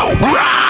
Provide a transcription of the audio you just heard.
So!